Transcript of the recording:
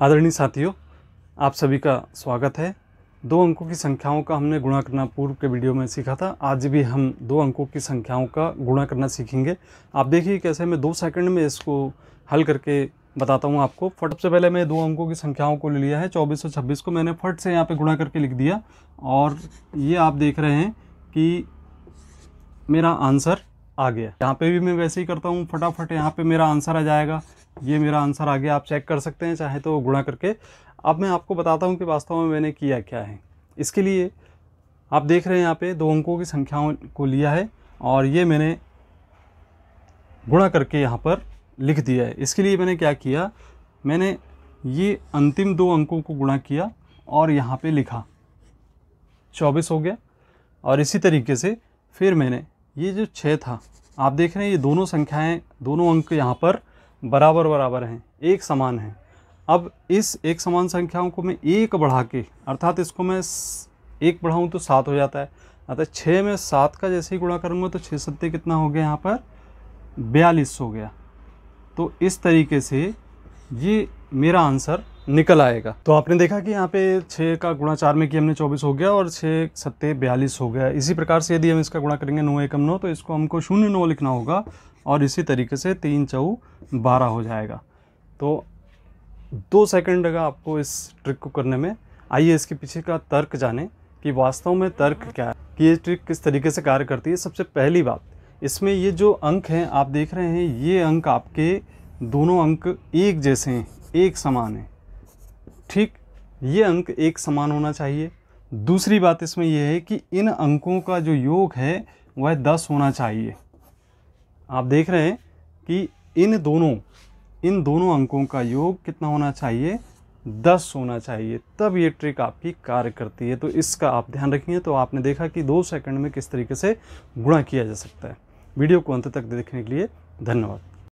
आदरणीय साथियों, आप सभी का स्वागत है। दो अंकों की संख्याओं का हमने गुणा करना पूर्व के वीडियो में सीखा था। आज भी हम दो अंकों की संख्याओं का गुणा करना सीखेंगे। आप देखिए कैसे मैं दो सेकंड में इसको हल करके बताता हूँ आपको। फट सबसे पहले मैं दो अंकों की संख्याओं को ले लिया है, चौबीस और छब्बीस को। मैंने फट से यहाँ पे गुणा करके लिख दिया। और ये आप देख रहे हैं कि मेरा आंसर आ गया यहाँ पे भी मैं वैसे ही करता हूँ, फटाफट यहाँ पे मेरा आंसर आ जाएगा। ये मेरा आंसर आ गया आप चेक कर सकते हैं, चाहे तो गुणा करके। अब मैं आपको बताता हूँ कि वास्तव में मैंने किया क्या है। इसके लिए आप देख रहे हैं यहाँ पे दो अंकों की संख्याओं को लिया है और ये मैंने गुणा करके यहाँ पर लिख दिया है। इसके लिए मैंने क्या किया, मैंने ये अंतिम दो अंकों को गुणा किया और यहाँ पे लिखा। चौबीस हो गया और इसी तरीके से फिर मैंने ये जो छः था, आप देख रहे हैं ये दोनों संख्याएँ, दोनों अंक यहाँ पर बराबर बराबर हैं, एक समान हैं। अब इस एक समान संख्याओं को मैं एक बढ़ा के, अर्थात इसको मैं एक बढ़ाऊँ तो सात हो जाता है। अर्थात छः में सात का जैसे ही गुणा करूँगा तो छः सत्ते कितना हो गया यहाँ पर? बयालीस हो गया। तो इस तरीके से ये मेरा आंसर निकल आएगा। तो आपने देखा कि यहाँ पे छः का गुणा चार में किया हमने, चौबीस हो गया और छः सत्ते बयालीस हो गया। इसी प्रकार से यदि हम इसका गुणा करेंगे नौ एकम नौ तो इसको हमको शून्य नौ लिखना होगा और इसी तरीके से तीन चौ बारह हो जाएगा। तो दो सेकंड लगा आपको इस ट्रिक को करने में, आइए इसके पीछे का तर्क जाने कि वास्तव में तर्क क्या है, कि ये ट्रिक किस तरीके से कार्य करती है। सबसे पहली बात, इसमें ये जो अंक हैं, आप देख रहे हैं, ये अंक आपके दोनों अंक एक जैसे हैं। एक समान है। ठीक, ये अंक एक समान होना चाहिए। दूसरी बात इसमें यह है कि इन अंकों का जो योग है, वह दस होना चाहिए। आप देख रहे हैं कि इन दोनों इन दोनों अंकों का योग कितना होना चाहिए? दस होना चाहिए। तब ये ट्रिक आपकी कार्य करती है। तो इसका आप ध्यान रखिए। तो आपने देखा कि दो सेकंड में किस तरीके से गुणा किया जा सकता है। वीडियो को अंत तक देखने के लिए धन्यवाद।